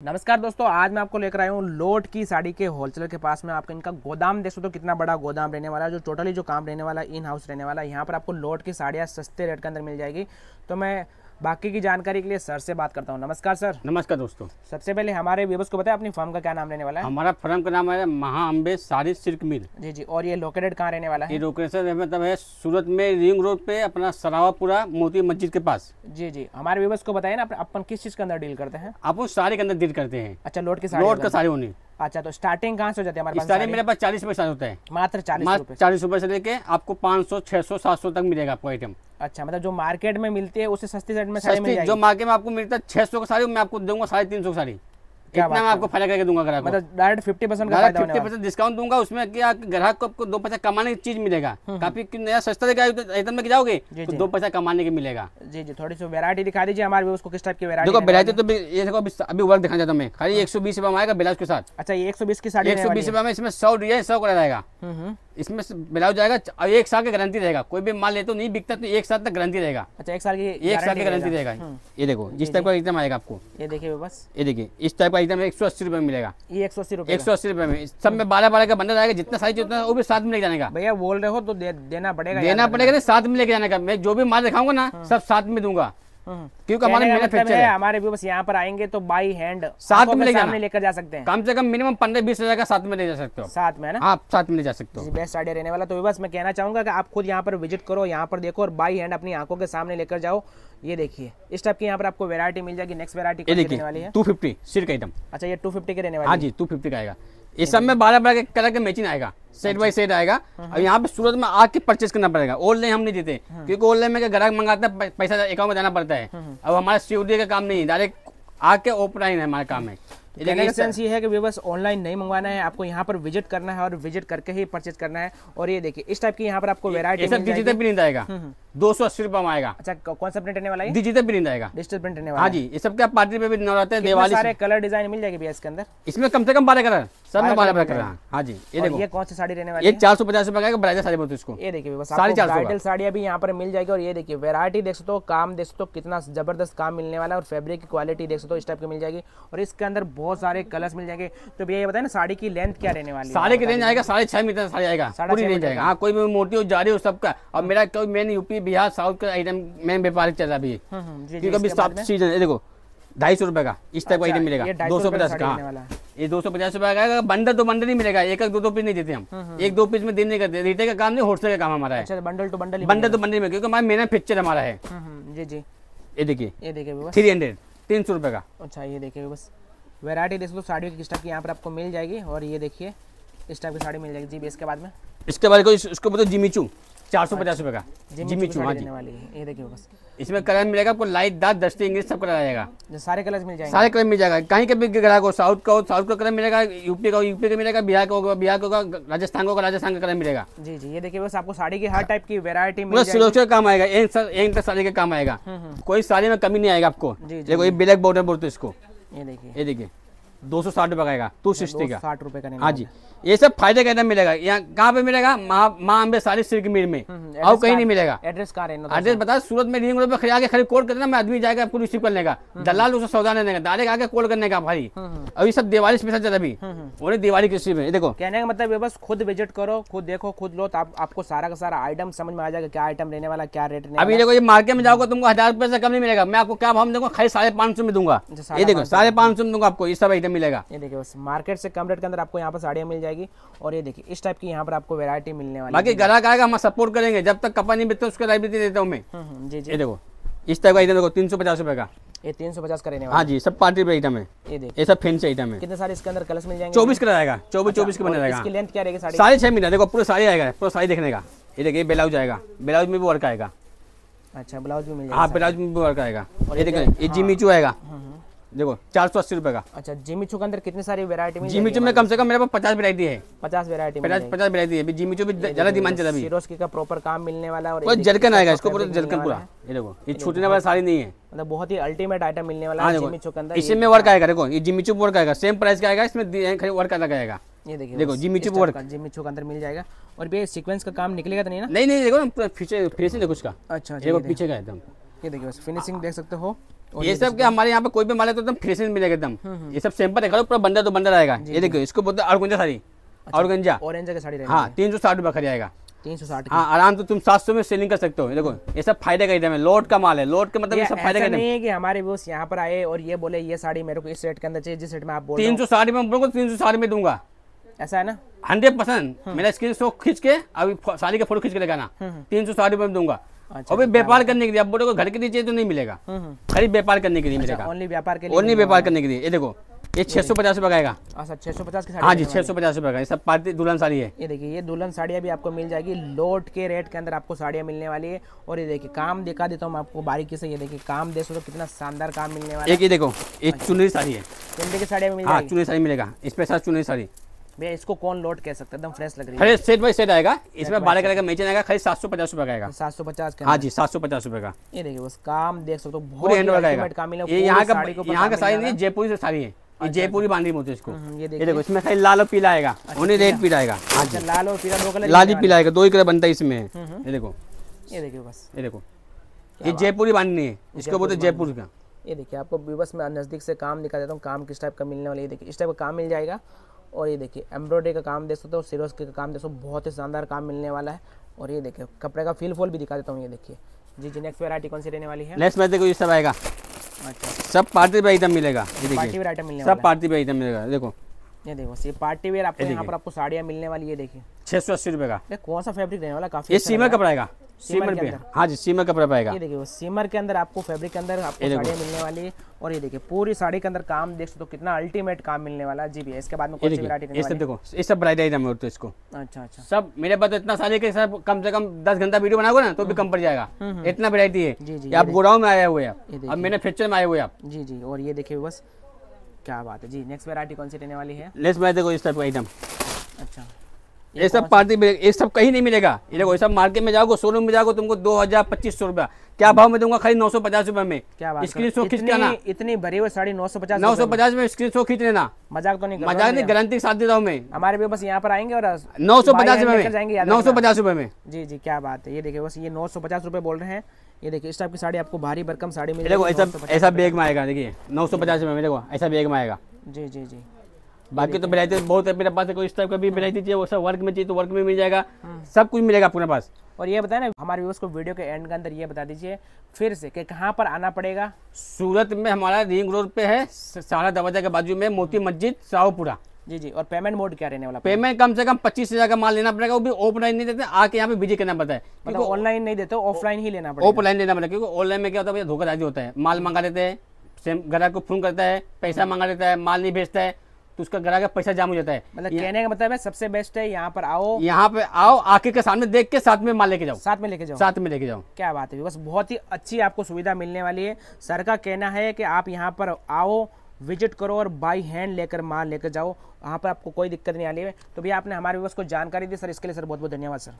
नमस्कार दोस्तों, आज मैं आपको लेकर आया हूँ लोट की साड़ी के होलसेलर के पास। में आपका इनका गोदाम देख सकते हो, कितना बड़ा गोदाम रहने वाला है, जो टोटली जो काम रहने वाला इन हाउस रहने वाला है। यहाँ पर आपको लोट की साड़ियाँ सस्ते रेट के अंदर मिल जाएगी। तो मैं बाकी की जानकारी के लिए सर से बात करता हूँ। नमस्कार सर। नमस्कार दोस्तों। सबसे पहले हमारे व्यूवर्स को बताएँ अपनी फर्म का क्या नाम रहने वाला है? हमारा फर्म का नाम है महा अम्बे सारी सिल्क मिल। जी जी। और ये लोकेटेड कहाँ रहने वाला है? ये लोकेशन मतलब है सूरत में रिंग रोड पे अपना सरावापुरा मोती मस्जिद के पास। जी जी। हमारे व्यूवर्स को बताइए ना अपन- किस चीज़ के अंदर डील करते हैं? आप उस साड़ी के अंदर डील करते हैं। अच्छा लोट की रोड का। साड़ी होनी। अच्छा तो स्टार्टिंग कहाँ से हो जाती है? हमारे साड़ी? मेरे पास चालीस पैसा होता है। मात्र चालीस चालीस रुपए से लेके आपको पाँच सौ छह सौ सात सौ तक मिलेगा आपको आइटम अच्छा मतलब जो मार्केट में मिलती है उसे सस्ती रेट में साड़ी मिल जाएगी। जो मार्केट में आपको मिलता है छह सौ का साड़ी मैं आपको दूँगा साढ़े तीन सौ का साड़ी इतना मैं आपको फ़ायदा करके दूँगा ग्राहक मतलब direct fifty percent fifty percent discount दूँगा उसमें क्या ग्राहक को आपको दो पैसा कमाने की चीज़ मिलेगा। काफ़ी नया सस्ता देगा एकदम में जाओगे हम्म, तो दो पैसा कमाने के मिलेगा। जी जी थोड़ी सी वेरायटी दिखा दीजिए हमारे उसको किस टाइप की वेरायटी देखो वेरायटी तो ये देखो अभी वर्क दिखाना चाहता हूँ मैं। खाली एक सौ बीस रुपये में आएगा ब्लाउज के साथ। अच्छा एक सौ बीस की साड़ी एक सौ बीस रुपये में इसमें सौ डिज़ाइन सौ हम्म हम्म इसमें से ब्लाउज जाएगा एक साल का गारंटी रहेगा। कोई भी माल ले तो नहीं बिकता तो एक साल तक गारंटी रहेगा। अच्छा एक साल की एक साल की गारंटी रहेगा। ये देखो जिस टाइप का आइटम आएगा आपको। ये देखिए बस। ये देखिए इस टाइप का आइटम एक सौ अस्सी रुपये में मिलेगा। ये एक सौ अस्सी रुपये एक सौ अस्सी रुपये में। सब में बारह बारह का बंदा आएगा जितना साइज़ उतना वो भी साथ में लेके जाने का। भैया बोल रहे हो तो देना पड़ेगा देना पड़ेगा ना साथ में लेके जाने का। मैं जो भी माल दिखाऊँगा ना सब साथ में दूँगा। हम्म। क्योंकि हमारे का मेहनत मतलब है है। हमारे व्यूअर्स यहाँ पर आएँगे तो बाई हैंड साथ में ले सामने लेकर जा सकते हैं। कम से कम मिनिमम पंद्रह बीस हज़ार का साथ में ले जा सकते हो साथ में है ना? आप साथ में ले जा सकते हो। बेस्ट आइडिया रहने वाला। तो बस मैं कहना चाहूँगा कि आप खुद यहाँ पर विज़िट करो यहाँ पर देखो और बाई हैंड अपनी आँखों के सामने लेकर जाओ। ये देखिए इस टाइप की यहाँ पर आपको वैरायटी मिल जाएगी। नेक्स्ट वैरायटी रहने वाली है? टू फिफ्टी सिल्क आइटम अच्छा ये टू फिफ्टी के रहने वाली हाँ। जी टू फिफ्टी का आएगा। इस सब में बारह बारह कलर का मैचिंग आएगा। सेट बाई सेट आएगा। और यहाँ पे सूरत में आके परचेज करना पड़ेगा। ऑनलाइन हम नहीं देते। क्योंकि ऑनलाइन में क्या ग्राहक मंगाता है पैसा अकाउंट में जाना पड़ता है। अब हमारा सीओडी का काम नहीं है। डायरेक्ट आके ऑफलाइन है हमारा काम है। ये सेंस ये है कि व्यूवर्स ऑनलाइन नहीं मंगवाना है। आपको यहाँ पर विज़िट करना है और विज़िट करके ही परचेज करना है। और ये देखिए इस टाइप की यहाँ पर आपको वेरायटी ये सब डिजिटल प्रिंट आएगा दो सौ अस्सी रुपये में आएगा अच्छा कौन सा प्रिंट रहने वाला है? डिजिटल प्रिंट आएगा। डिजिटल प्रिंट रहने वाला हाँ जी ये सब क्या पार्टी पे भी नवरात्र कितने दिवाली सारे कलर डिज़ाइन मिल जाएगी भैया इसके अंदर? इसमें कम से कम बारह कलर सब में बारह बारह कलर कलर हाँ जी ये देखो। ये कौन सी साड़ी रहने वाली ये चार सौ पचास रुपये का ब्राइडल साड़ी बोलते इसको। ये देखिए साढ़े चार ब्राइडल साड़ियाँ भी यहाँ पर मिल जाएगी और ये देखिए वैरायटी देख सकते हो काम देख सकते हो कितना ज़बरदस्त काम मिलने वाला है और फैब्रिक की क्वालिटी देख सकते हो इस टाइप की मिल जाएगी। और इसके अंदर बहुत सारे कलर्स मिल जाएँगे। तो भैया ये बताए ना साड़ी की लेंथ क्या रहने वाली साड़ी की रेंज आएगा साढ़े छह मीटर साड़ी आएगा छह रेंज आएगा। हाँ कोई भी मोटी हो जा रही हो सबका। और मेरा कोई मैंने यूपी बिहार साउथ का आइटम मैं व्यापारिक चल रहा अभी हम्म, हम्म, क्योंकि अभी सब सीज़न है देखो ढाई सौ रुपए का इस टाइप का आइटम मिलेगा। दो सौ पचास का हाँ। है। ये दो सौ पचास रुपए का आएगा बंडल तो बंडल ही मिलेगा एक एक दो दो पीस नहीं देते हम। एक दो पीस में दिन नहीं करते रिटेल का काम नहीं होलसेल का काम हमारा है। बंडल टू बंडल बंडल तो बंडल में क्योंकि हमारा मेरा पिक्चर हमारा है। हम्म, हम्म, जी जी। ये देखिए ये देखिए थ्री हंड्रेड तीन सौ रुपए का। अच्छा ये देखिए बस। वैरायटी देख लो साड़ियों की किस टाइप की यहाँ पर आपको मिल जाएगी और ये देखिए इस टाइप की साड़ी मिल जाएगी जी इसके बाद में। इसके बाद इसको बोलते जिमीचू चार सौ पचास रुपए का। जिमी जिमीचू हाँ वाली है। ये देखिए बस। इसमें कलर मिलेगा आपको लाइट डार्क डस्टी इंग्लिश सब कलर आएगा सारे कलर्स मिल जाएँगे। सारे कलर मिल जाएगा। कहीं के भी ग्राहक हो साउथ का हो साउथ का कलर मिलेगा यूपी का हो यूपी का मिलेगा बिहार का होगा बिहार का होगा राजस्थान का होगा राजस्थान का कलर मिलेगा। जी जी। ये देखिए बस आपको साड़ी की हर टाइप की वैरायटी का काम आएगा। एक तक साड़ी का काम आएगा। कोई साड़ी में कमी नहीं आएगा आपको। देखो ये ब्लैक बॉर्डर बोलते इसको। ये देखिए। ये देखिए। दो सौ साठ रुपये का आएगा टू सिक्सटी का। साठ रुपए का हाँ जी ये सब फ़ायदे का मिलेगा? यहाँ कहाँ पे मिलेगा? माँ अम्बे सारी सिल्क मीर में। और कहीं नहीं मिलेगा। एड्रेस कहाँ एड्रेस बता सूरत में रिंग रोड पे खड़े आके खाली कॉल करना मैं आदमी जाएगा आपको रिसीव कर लेगा। दलाल उसे सौदा नहीं देगा डायरेक्ट आके कॉल करने का भाई। अभी सब दिवाली स्पेशल चल अभी। उन्हें दिवाली कृषि में? देखो। कहने का मतलब बस खुद विज़िट करो खुद देखो खुद लो तो आपको सारा का सारा आइटम समझ में आ जाएगा क्या आइटम लेने वाला क्या रेट अभी देखो ये मार्केट में जाओगे तुमको हज़ार रुपए से कम नहीं मिलेगा। मैं आपको क्या भाव दूँगा? खाली साढ़े पाँच सौ में दूँगा। अच्छा, ये देखो साढ़े पाँच सौ में दूँगा आपको। ये सब आइटम मिलेगा। ये देखिए बस मार्केट से कम रेट के अंदर आपको यहाँ पर साड़ियाँ मिल जाएगी और ये देखिए इस टाइप की यहाँ पर आपको वैरायटी मिलने वाली बाकी ग्राहक आएगा हम सपोर्ट करेंगे। जब तक कपड़ा नहीं बेचते उसका लाइबिलिटी देता हूँ मैं। हम्म, हम्म, जी जी। देखो इस टाइप का आइटम देखो तीन सौ पचास रुपए का। ये तीन सौ पचास का रहने हाँ जी सब पार्टी पे आइटम है। ये देखिए। ये सब फैंसी आइटम है। कितने सारे इसके अंदर कलर्स मिल जाएँगे? चौबीस का रहेगा चौबीस चौबीस का बना रहेगा। इसकी लेंथ क्या रहेगी साड़ी? साढ़े छः मीटर देखो पूरा साड़ी आएगा पूरा साड़ी देखने का। ये देखिए ब्लाउज आएगा। ब्लाउज में भी वर्क आएगा। अच्छा ब्लाउज भी मिल जाएगा हाँ ब्लाउज में भी वर्क आएगा। और ये ये देखो ये जिमीचू आएगा हम्म, हम्म। देखो चार सौ अस्सी रुपए का। अच्छा जिमिचू के अंदर कितनी सारी वैरायटी मिल जिमीचू में कम से कम मेरे पास पचास वैरायटी है। पचास वैरायटी पचास पचास वैरायटी है। अभी जिमीचू भी ज़्यादा डिमांड चला अभी सिरोस्की का प्रॉपर काम मिलने वाला और जरकन आएगा इसको इसका पूरा जरकन पूरा। ये देखो ये छूटने वाला साड़ी नहीं है। मतलब बहुत ही अल्टीमेट आइटम मिलने वाला हाँ है जिमिचू के अंदर। इसी ये- में वर्क आएगा देखो ये जिमीचू वर्क आएगा सेम प्राइस का आएगा इसमें वर्क अलग आएगा। ये देखिए देखो, जिमी टाइप वर्क। का जिमिचू के अंदर मिल जाएगा। और ये सीक्वेंस का काम निकलेगा तो नहीं ना? नहीं नहीं देखो पीछे फिनिशिंग देखो उसका अच्छा अच्छा देखो पीछे का एकदम। ये देखिए बस फिनिशिंग देख सकते हो और ये सब के हमारे यहाँ पे कोई भी माल है तो एकदम फिनिशिंग मिलेगा एकदम। ये सब सैंपल है पूरा बंदा तो बंदा रहेगा ये देखो इसको बोलते हैं अड़गंजा साड़ी। अड़गंजा ऑरेंज की साड़ी हाँ तीन सौ साठ रुपये खरीद आएगा तीन सौ साठ हाँ आराम से तुम सात सौ में सेलिंग कर सकते हो। देखो ये सब फ़ायदे का आइटम है। लोट का माल है। लोट का मतलब ये सब फ़ायदे का नहीं है कि हमारे व्यूस यहाँ पर आए और ये बोले ये साड़ी मेरे को इस रेट के अंदर चाहिए जिस रेट में आप बोल तीन सौ साठ में बोलो तीन सौ साठ में दूँगा। ऐसा है ना? हंड्रेड परसेंट मेरा स्क्रीन शॉट खींच के अभी साड़ी का फ़ोटो खींच के लगाना तीन सौ साठ रुपये में दूँगा। अच्छा, और व्यापार करने के लिए अब बोलो को घर के चाहिए तो नहीं मिलेगा। हम्म खरीद व्यापार करने के लिए मिलेगा। ओनली व्यापार के लिए नहीं व्यापार करने के लिए। ये देखो ये छह सौ पचास रुपये का आएगा। अच्छा छह सौ पचास की हाँ जी छह सौ पचास रुपये का ये सब पार्टी दुल्हन साड़ी है। ये देखिए ये दुल्हन साड़ियाँ भी आपको मिल जाएगी। लोट के रेट के अंदर आपको साड़ियाँ मिलने वाली है। और ये देखिए काम दिखा देता हूँ मैं आपको बारीकी से। ये देखिए काम देखो तो कितना शानदार काम मिलने वाला है। एक ये देखो ये चुनरी साड़ी है। की साड़ियाँ हाँ चुनरी साड़ी मिलेगा। स्पेशल चुनरी साड़ी। भैया इसको कौन लोट कह सकते हैं? एकदम फ्रेश लग रही है। सेट बाई सेट आएगा। इसमें बारह कलर का मैचिंग आएगा खरीद सात सौ पचास रुपये का आएगा। सात सौ पचास के हाँ जी सात सौ पचास रुपये का। ये देखिए बस काम देख सकते हो बहुत हैंड वर्क आएगा। काम यहाँ का यहाँ का साड़ी नहीं जयपुरी से साड़ी है। जयपुरी बांधी मोती इसको। हम्म, ये देखो इसमें खाली लाल और पीला आएगा। ओनली रेड पीला। आएगा। हाँ अच्छा लाल और पीला दो कलर लाल ही पीला आएगा दो ही कलर बनता है इसमें। ये देखो। ये देखिए बस। ये देखो। ये जयपुरी बांधनी है। इसको बोलते जयपुर का। ये देखिए आपको बस मैं नज़दीक से काम दिखा देता हूँ। काम किस टाइप का मिलने वाला है? ये देखिए इस टाइप का काम मिल जाएगा। और ये देखिए एम्ब्रॉयडरी का काम देख सकते हो सिरोस का काम देख सकते हो बहुत ही शानदार काम मिलने वाला है। और ये देखिए कपड़े का फील फॉल भी दिखा देता हूँ ये देखिए। जी जी नेक्स्ट वेराइटी कौन सी रहने वाली है? नेक्स्ट में देखो ये सब आएगा। अच्छा। सब पार्टी पे आइटम मिलेगा। ये पार्टी देखिए वेयर आइटम मिलने सब पार्टी पे आइटम मिलेगा। देखो। ये देखो ये पार्टी वेयर आपको यहाँ पर आपको साड़ियाँ मिलने वाली है देखिए। छः सौ अस्सी रुपये का। कौन सा फैब्रिक रहने वाला काफ़ी ये अच्छा रहा कपड़ा आएगा। सीमर के पे अंदर। हाँ जी सीमर कपड़ा। पाएगा ये देखिए वो सीमर के अंदर आपको फैब्रिक के अंदर आपको साड़ियाँ मिलने वाली है और ये देखिए पूरी साड़ी के अंदर काम देख सकते हो कितना अल्टीमेट काम मिलने वाला है। जी भैया इसके बाद में कौन सी देखिए ये सब देखो ये सब ब्राइड आइटम है तो इसको। अच्छा अच्छा। सब मेरे पास तो इतना सारे के सब कम से कम दस घंटा वीडियो बनाओगे ना तो भी कम पड़ जाएगा। इतना वैरायटी है। जी, जी, आप गोडाउन में आए हुए आप। अब मैंने फ्यूचर में आए हुए आप। जी जी और ये देखिए बस क्या बात है। जी नेक्स्ट वेराइटी कौन सी रहने वाली है? लेस में देखो इस टाइप का आइटम अच्छा। ये सब पार्टी में ये सब कहीं नहीं मिलेगा। ये देखो ये सब मार्केट में जाओगे शोरूम में जाओगे तुमको दो हज़ार पच्चीस सौ रुपया। क्या भाव में दूँगा? खाली नौ सौ पचास रुपए में। क्या बात स्क्रीन शो खींच आना। इतनी भरी हुई साड़ी नौ सौ पचास नौ सौ पचास में स्क्रीन शो खींच लेना। मज़ाक तो नहीं मज़ाक नहीं गारंटी के साथ देता हूँ मैं। हमारे भी बस यहाँ पर आएँगे और नौ सौ पचास में। नौ सौ। पचास रुपये में। जी जी क्या बात है। ये देखिए बस ये नौ सौ पचास रुपये बोल रहे हैं। ये देखिए इस टाइप की साड़ी आपको भारी भरकम साड़ी मिल देखो ऐसा ऐसा बैग में। आएगा देखिए। नौ सौ पचास रुपए में देखो ऐसा बैग में आएगा। जी जी जी। बाकी तो वैरायटी बहुत है मेरे पास कोई इस टाइप का भी वैरायटी चाहिए वो सब वर्क में चाहिए तो वर्क में मिल जाएगा। हाँ। सब कुछ मिलेगा अपने पास। और ये बताए ना हमारे व्यूअर्स को वीडियो के एंड के अंदर ये बता दीजिए फिर से कि कहाँ पर आना पड़ेगा? सूरत में हमारा रिंग रोड पे है सारा दरवाज़ा के बाजू में मोती मस्जिद साहूपुरा। जी जी और पेमेंट मोड क्या रहने वाला? पेमेंट कम से कम पच्चीस हज़ार का माल लेना पड़ेगा वो भी ऑफलाइन नहीं देते आके यहाँ पे विज़िट करना पड़ता है। मतलब ऑनलाइन नहीं देते ऑफलाइन ही लेना पड़ेगा। ऑफलाइन लेना पड़ेगा क्योंकि ऑनलाइन में क्या होता है भैया धोखाधड़ी होता है। माल मंगा देते हैं सेम ग्राहक को फ़ोन करता है पैसा मंगा देता है माल नहीं भेजता है। तो उसका ग्राहक का पैसा जाम हो जाता है। मतलब कहने का मतलब है सबसे बेस्ट है यहाँ पर आओ। यहाँ पे आओ आके के सामने देख के साथ में माल लेके जाओ। साथ में लेके जाओ। साथ में लेके जाओ। क्या बात है बस बहुत ही अच्छी आपको सुविधा मिलने वाली है। सर का कहना है कि आप यहाँ पर आओ विज़िट करो और बाई हैंड लेकर माल लेकर जाओ। वहाँ पर आपको कोई दिक्कत नहीं आ रही है। तो भैया आपने हमारे व्यवस्था को जानकारी दी सर इसके लिए सर बहुत बहुत धन्यवाद सर।